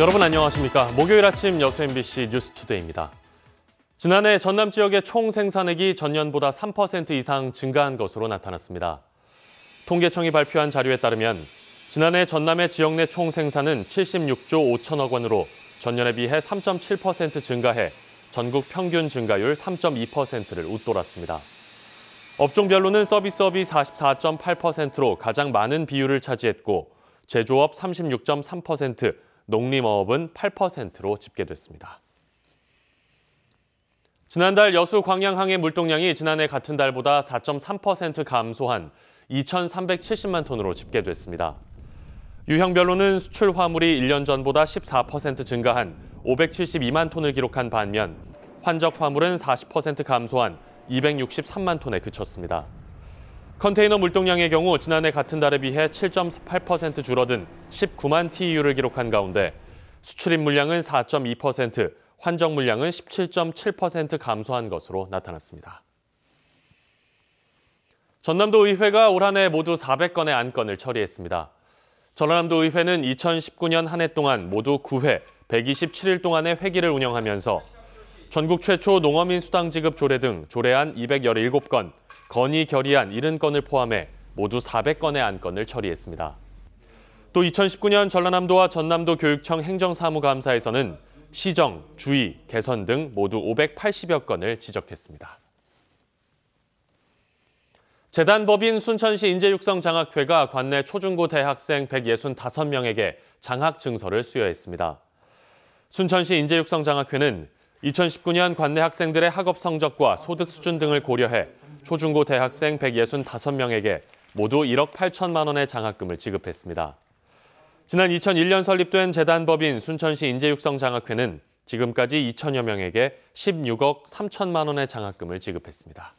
여러분 안녕하십니까. 목요일 아침 여수 MBC 뉴스투데이입니다. 지난해 전남 지역의 총 생산액이 전년보다 3% 이상 증가한 것으로 나타났습니다. 통계청이 발표한 자료에 따르면 지난해 전남의 지역 내 총 생산은 76조 5천억 원으로 전년에 비해 3.7% 증가해 전국 평균 증가율 3.2%를 웃돌았습니다. 업종별로는 서비스업이 44.8%로 가장 많은 비율을 차지했고 제조업 36.3%, 농림어업은 8%로 집계됐습니다. 지난달 여수 광양항의 물동량이 지난해 같은 달보다 4.3% 감소한 2,370만 톤으로 집계됐습니다. 유형별로는 수출 화물이 1년 전보다 14% 증가한 572만 톤을 기록한 반면 환적 화물은 40% 감소한 263만 톤에 그쳤습니다. 컨테이너 물동량의 경우 지난해 같은 달에 비해 7.8% 줄어든 19만 TEU를 기록한 가운데 수출입 물량은 4.2%, 환적 물량은 17.7% 감소한 것으로 나타났습니다. 전남도 의회가 올 한해 모두 400건의 안건을 처리했습니다. 전라남도 의회는 2019년 한 해 동안 모두 9회, 127일 동안의 회기를 운영하면서 전국 최초 농어민 수당 지급 조례 등 조례안 217건, 건의 결의안 70건을 포함해 모두 400건의 안건을 처리했습니다. 또 2019년 전라남도와 전남도 교육청 행정사무감사에서는 시정, 주의, 개선 등 모두 580여 건을 지적했습니다. 재단법인 순천시 인재육성장학회가 관내 초중고 대학생 165명에게 장학 증서를 수여했습니다. 순천시 인재육성장학회는 2019년 관내 학생들의 학업 성적과 소득 수준 등을 고려해 초중고 대학생 165명에게 모두 1억 8천만 원의 장학금을 지급했습니다. 지난 2001년 설립된 재단법인 순천시 인재육성 장학회는 지금까지 2천여 명에게 16억 3천만 원의 장학금을 지급했습니다.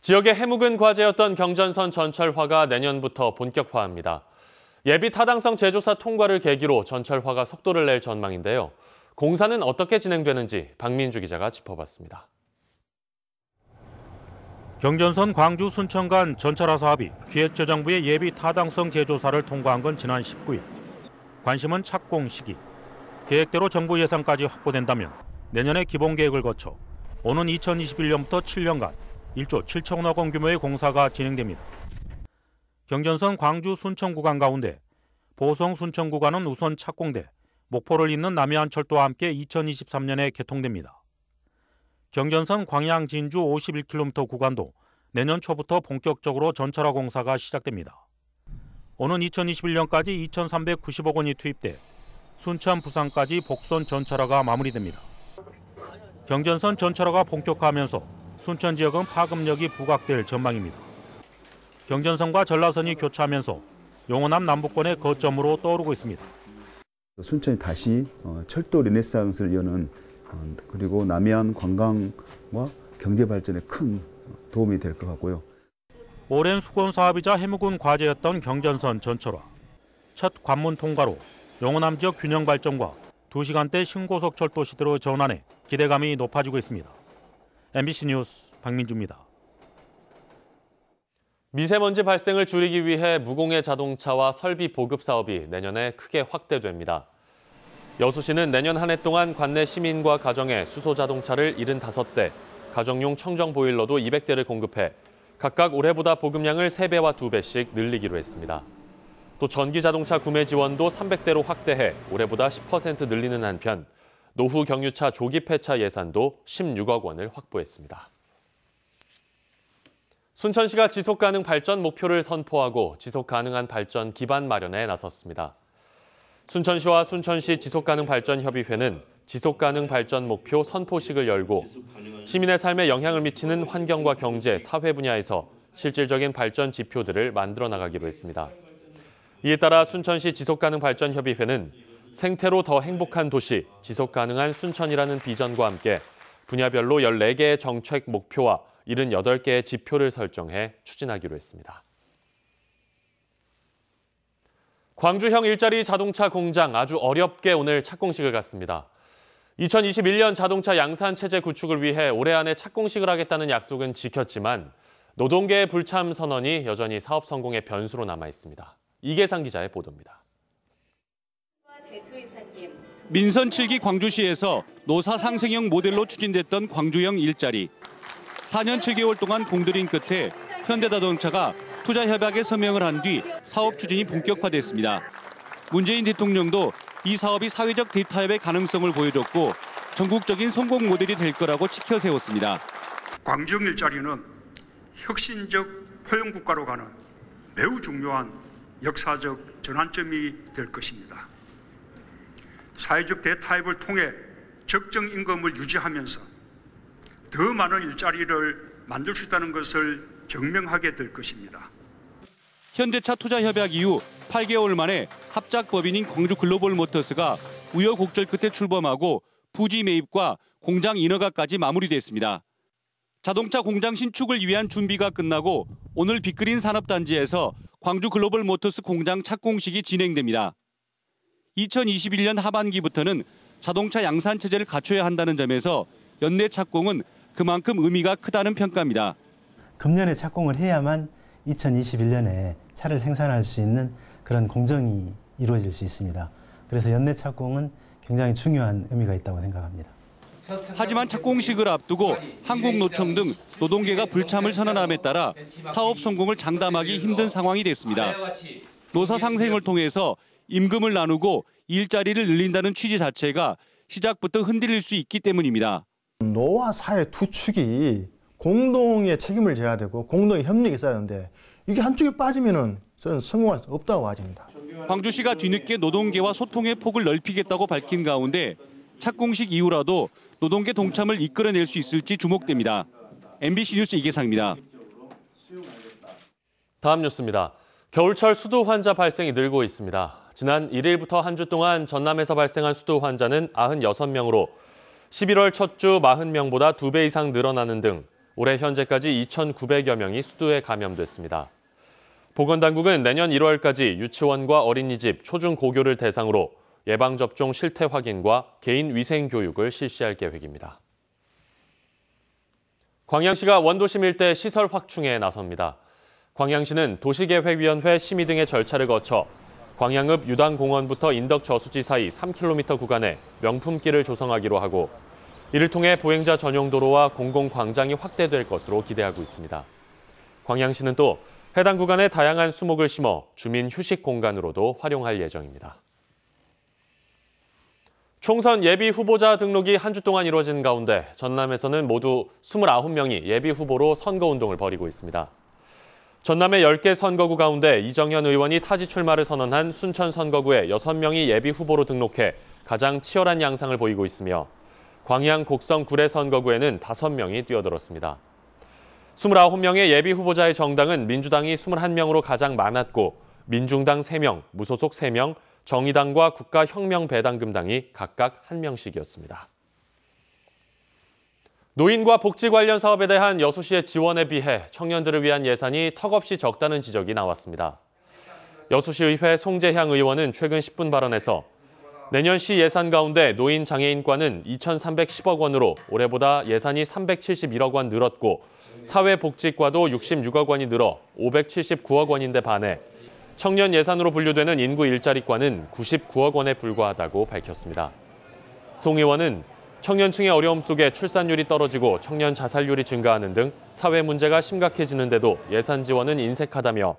지역의 해묵은 과제였던 경전선 전철화가 내년부터 본격화합니다. 예비 타당성 제조사 통과를 계기로 전철화가 속도를 낼 전망인데요. 공사는 어떻게 진행되는지 박민주 기자가 짚어봤습니다. 경전선 광주 순천 간 전철화 사업이 기획재정부의 예비 타당성 제조사를 통과한 건 지난 19일. 관심은 착공 시기. 계획대로 정부 예산까지 확보된다면 내년에 기본 계획을 거쳐 오는 2021년부터 7년간 1조 7천억 원 규모의 공사가 진행됩니다. 경전선 광주 순천 구간 가운데 보성 순천 구간은 우선 착공돼 목포를 잇는 남해안철도와 함께 2023년에 개통됩니다. 경전선 광양 진주 51km 구간도 내년 초부터 본격적으로 전철화 공사가 시작됩니다. 오는 2021년까지 2,390억 원이 투입돼 순천 부산까지 복선 전철화가 마무리됩니다. 경전선 전철화가 본격화하면서 순천 지역은 파급력이 부각될 전망입니다. 경전선과 전라선이 교차하면서 용호남 남북권의 거점으로 떠오르고 있습니다. 순천이 다시 어, 철도 르네상스를 여는 어, 그리고 남해안 관광과 경제 발전에 큰 도움이 될 것 같고요. 오랜 수건 사업이자 해묵은 과제였던 경전선 전철화. 첫 관문 통과로 용호남 지역 균형 발전과 2시간대 신고속 철도 시대로 전환해 기대감이 높아지고 있습니다. MBC 뉴스 박민주입니다. 미세먼지 발생을 줄이기 위해 무공해 자동차와 설비 보급 사업이 내년에 크게 확대됩니다. 여수시는 내년 한 해 동안 관내 시민과 가정에 수소 자동차를 75대, 가정용 청정 보일러도 200대를 공급해 각각 올해보다 보급량을 3배와 2배씩 늘리기로 했습니다. 또 전기 자동차 구매 지원도 300대로 확대해 올해보다 10% 늘리는 한편 노후 경유차 조기 폐차 예산도 16억 원을 확보했습니다. 순천시가 지속가능 발전 목표를 선포하고 지속가능한 발전 기반 마련에 나섰습니다. 순천시와 순천시 지속가능 발전 협의회는 지속가능 발전 목표 선포식을 열고 시민의 삶에 영향을 미치는 환경과 경제, 사회 분야에서 실질적인 발전 지표들을 만들어 나가기로 했습니다. 이에 따라 순천시 지속가능 발전 협의회는 생태로 더 행복한 도시, 지속 가능한 순천이라는 비전과 함께 분야별로 14개의 정책 목표와 78개의 지표를 설정해 추진하기로 했습니다. 광주형 일자리 자동차 공장 아주 어렵게 오늘 착공식을 갖습니다. 2021년 자동차 양산 체제 구축을 위해 올해 안에 착공식을 하겠다는 약속은 지켰지만 노동계의 불참 선언이 여전히 사업 성공의 변수로 남아 있습니다. 이계상 기자의 보도입니다. 민선 7기 광주시에서 노사 상생형 모델로 추진됐던 광주형 일자리. 4년 7개월 동안 공들인 끝에 현대자동차가 투자 협약에 서명을 한 뒤 사업 추진이 본격화됐습니다. 문재인 대통령도 이 사업이 사회적 대타협의 가능성을 보여줬고 전국적인 성공 모델이 될 거라고 치켜 세웠습니다. 광주형 일자리는 혁신적 포용 국가로 가는 매우 중요한 역사적 전환점이 될 것입니다. 사회적 대타협을 통해 적정 임금을 유지하면서 더 많은 일자리를 만들 수 있다는 것을 증명하게 될 것입니다. 현대차 투자 협약 이후 8개월 만에 합작 법인인 광주 글로벌 모터스가 우여곡절 끝에 출범하고 부지 매입과 공장 인허가까지 마무리됐습니다. 자동차 공장 신축을 위한 준비가 끝나고 오늘 빅그린 산업단지에서 광주 글로벌 모터스 공장 착공식이 진행됩니다. 2021년 하반기부터는 자동차 양산 체제를 갖춰야 한다는 점에서 연내 착공은 그만큼 의미가 크다는 평가입니다. 금년에 착공을 해야만 2021년에 차를 생산할 수 있는 그런 공정이 이루어질 수 있습니다. 그래서 연내 착공은 굉장히 중요한 의미가 있다고 생각합니다. 하지만 착공식을 앞두고 한국노총 등 노동계가 불참을 선언함에 따라 사업 성공을 장담하기 힘든 상황이 됐습니다. 노사 상생을 통해서 임금을 나누고 일자리를 늘린다는 취지 자체가 시작부터 흔들릴 수 있기 때문입니다. 노와 사회 두 축이 공동의 책임을 져야 되고 공동의 협력이 있어야 하는데 이게 한쪽에 빠지면은 저는 성공할 수 없다고 봐집니다. 광주시가 뒤늦게 노동계와 소통의 폭을 넓히겠다고 밝힌 가운데 착공식 이후라도 노동계 동참을 이끌어낼 수 있을지 주목됩니다. MBC 뉴스 이계상입니다. 다음 뉴스입니다. 겨울철 수두 환자 발생이 늘고 있습니다. 지난 1일부터 한 주 동안 전남에서 발생한 수두 환자는 96명으로 11월 첫 주 40명보다 2배 이상 늘어나는 등 올해 현재까지 2,900여 명이 수두에 감염됐습니다. 보건당국은 내년 1월까지 유치원과 어린이집, 초중고교를 대상으로 예방접종 실태 확인과 개인 위생 교육을 실시할 계획입니다. 광양시가 원도심 일대 시설 확충에 나섭니다. 광양시는 도시계획위원회 심의 등의 절차를 거쳐 광양읍 유당공원부터 인덕저수지 사이 3km 구간에 명품길을 조성하기로 하고 이를 통해 보행자 전용 도로와 공공광장이 확대될 것으로 기대하고 있습니다. 광양시는 또 해당 구간에 다양한 수목을 심어 주민 휴식 공간으로도 활용할 예정입니다. 총선 예비 후보자 등록이 한 주 동안 이루어진 가운데 전남에서는 모두 29명이 예비 후보로 선거운동을 벌이고 있습니다. 전남의 10개 선거구 가운데 이정현 의원이 타지 출마를 선언한 순천 선거구에 6명이 예비 후보로 등록해 가장 치열한 양상을 보이고 있으며 광양 곡성 구례 선거구에는 5명이 뛰어들었습니다. 29명의 예비 후보자의 정당은 민주당이 21명으로 가장 많았고 민중당 3명, 무소속 3명, 정의당과 국가혁명배당금당이 각각 1명씩이었습니다. 노인과 복지 관련 사업에 대한 여수시의 지원에 비해 청년들을 위한 예산이 턱없이 적다는 지적이 나왔습니다. 여수시의회 송재향 의원은 최근 10분 발언에서 내년 시 예산 가운데 노인 장애인과는 2,310억 원으로 올해보다 예산이 371억 원 늘었고 사회복지과도 66억 원이 늘어 579억 원인데 반해 청년 예산으로 분류되는 인구 일자리과는 99억 원에 불과하다고 밝혔습니다. 송 의원은 청년층의 어려움 속에 출산율이 떨어지고 청년 자살률이 증가하는 등 사회 문제가 심각해지는데도 예산 지원은 인색하다며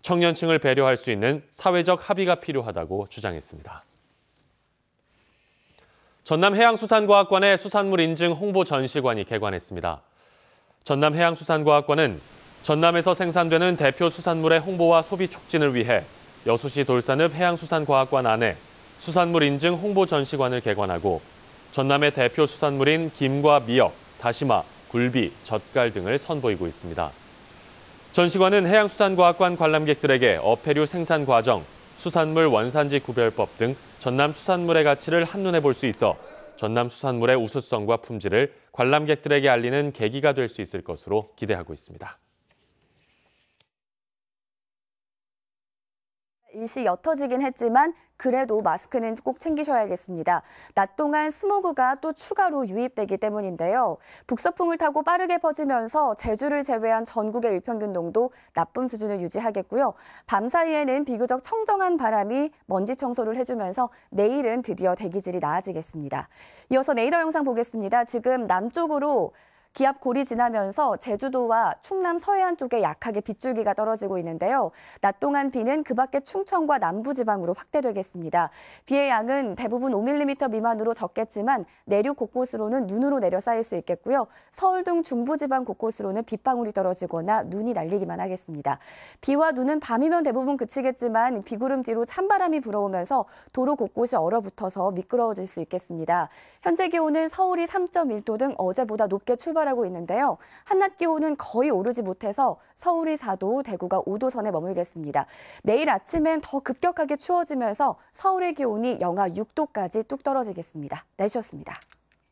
청년층을 배려할 수 있는 사회적 합의가 필요하다고 주장했습니다. 전남해양수산과학관의 수산물 인증 홍보 전시관이 개관했습니다. 전남해양수산과학관은 전남에서 생산되는 대표 수산물의 홍보와 소비 촉진을 위해 여수시 돌산읍 해양수산과학관 안에 수산물 인증 홍보 전시관을 개관하고 전남의 대표 수산물인 김과 미역, 다시마, 굴비, 젓갈 등을 선보이고 있습니다. 전시관은 해양수산과학관 관람객들에게 어패류 생산 과정, 수산물 원산지 구별법 등 전남 수산물의 가치를 한눈에 볼 수 있어 전남 수산물의 우수성과 품질을 관람객들에게 알리는 계기가 될 수 있을 것으로 기대하고 있습니다. 일시 옅어지긴 했지만 그래도 마스크는 꼭 챙기셔야겠습니다. 낮 동안 스모그가 또 추가로 유입되기 때문인데요. 북서풍을 타고 빠르게 퍼지면서 제주를 제외한 전국의 일평균 농도 나쁨 수준을 유지하겠고요. 밤 사이에는 비교적 청정한 바람이 먼지 청소를 해주면서 내일은 드디어 대기질이 나아지겠습니다. 이어서 레이더 영상 보겠습니다. 지금 남쪽으로 기압 골이 지나면서 제주도와 충남 서해안 쪽에 약하게 빗줄기가 떨어지고 있는데요. 낮 동안 비는 그 밖에 충청과 남부 지방으로 확대되겠습니다. 비의 양은 대부분 5mm 미만으로 적겠지만 내륙 곳곳으로는 눈으로 내려 쌓일 수 있겠고요. 서울 등 중부 지방 곳곳으로는 빗방울이 떨어지거나 눈이 날리기만 하겠습니다. 비와 눈은 밤이면 대부분 그치겠지만 비구름 뒤로 찬바람이 불어오면서 도로 곳곳이 얼어붙어서 미끄러워질 수 있겠습니다. 현재 기온은 서울이 3.1도 등 어제보다 높게 출발하고 있는데요. 한낮 기온은 거의 오르지 못해서 서울이 4도, 대구가 5도 선에 머물겠습니다. 내일 아침엔 더 급격하게 추워지면서 서울의 기온이 영하 6도까지 뚝 떨어지겠습니다. 날씨였습니다.